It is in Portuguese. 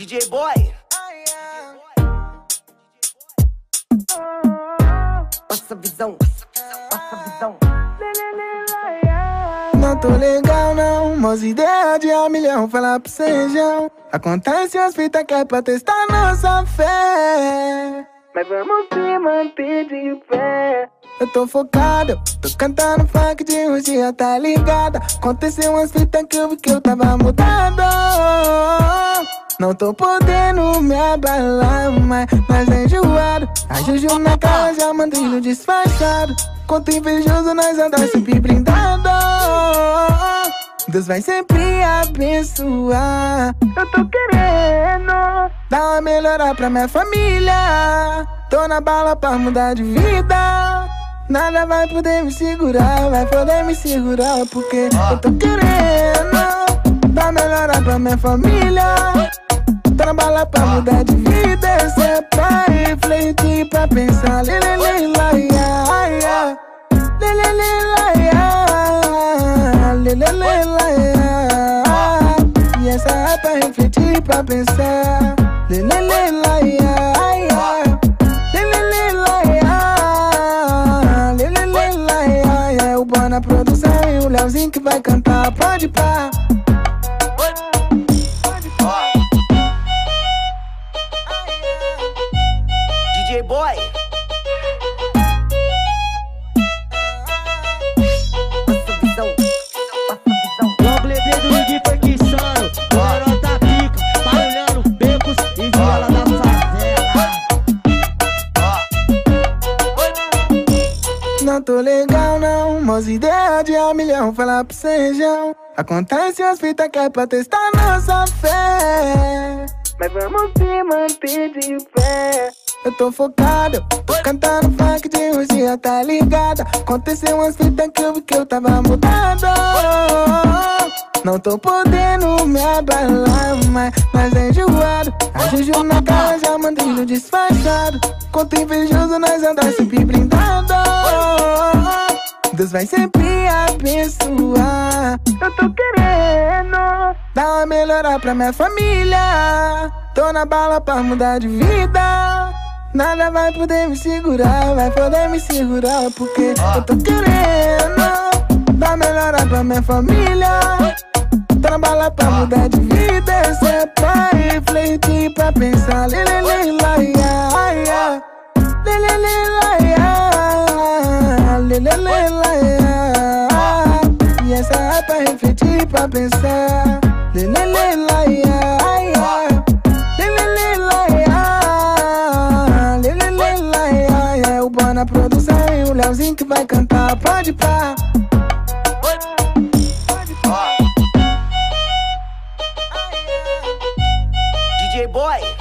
DJ Boy. Passa visão, passa visão. Não tô legal não, mas ideia de um milhão falar pro sejão. Acontece as fitas que é pra testar nossa fé. Mas vamos se manter de pé. Eu tô focado, tô cantando funk de um dia, tá ligado? Aconteceu umas fitas que eu vi que eu tava mudado. Não tô podendo me abalar mais, mas é enjoado. A Juju na cara já mandei disfarçado. Quanto invejoso nós andar sempre brindado. Deus vai sempre abençoar. Eu tô querendo dar uma melhora pra minha família. Tô na bala pra mudar de vida. Nada vai poder me segurar, vai poder me segurar, porque eu tô querendo dar melhora pra minha família. Pra mudar de vida. Isso é pra refletir, pra pensar. Lê, lá, ia, ia. Lê, lá, ia. Lê, lá, ia. E essa é pra refletir, pra pensar. Lê, lá, ia, ia. Lê, lá, ia. Lê, lá, ia. É o Boa na produção e o Leozinho que vai cantar. Pode pá. Favela Não tô legal não, mas ideia de um milhão falar pro sejão. Acontece as fitas que é pra testar nossa fé. Mas vamos se manter de pé. Eu tô focado, cantando funk de dia, tá ligado? Aconteceu umas fitas que eu vi que eu tava mudado. Não tô podendo me abalar mais, mas é enjoado. Juju na cara já mandei disfarçado. Quanto invejoso nós andar sempre brindado. Deus vai sempre abençoar. Eu tô querendo dar uma melhora pra minha família. Tô na bala pra mudar de vida. Nada vai poder me segurar, vai poder me segurar, porque eu tô querendo dar melhora pra minha família. Bala pra mudar de vida. Isso é pra refletir, pra pensar. Lê, lê, lê, lá, ia, ia. Lê, lê, lê, lá, ia. Lê, lê, lê, lá, ia. E essa é pra refletir, pra pensar. Lê, lê, lê, lá, ia, na produção e o Leozinho que vai cantar. Pode pá. Pode pá. DJ Boy.